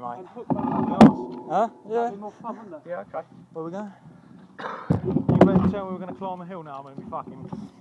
Huh? Yeah. more fun, wouldn't it? Yeah, okay. Where we going? You better tell me we're going to climb a hill now. I'm going to be fucking.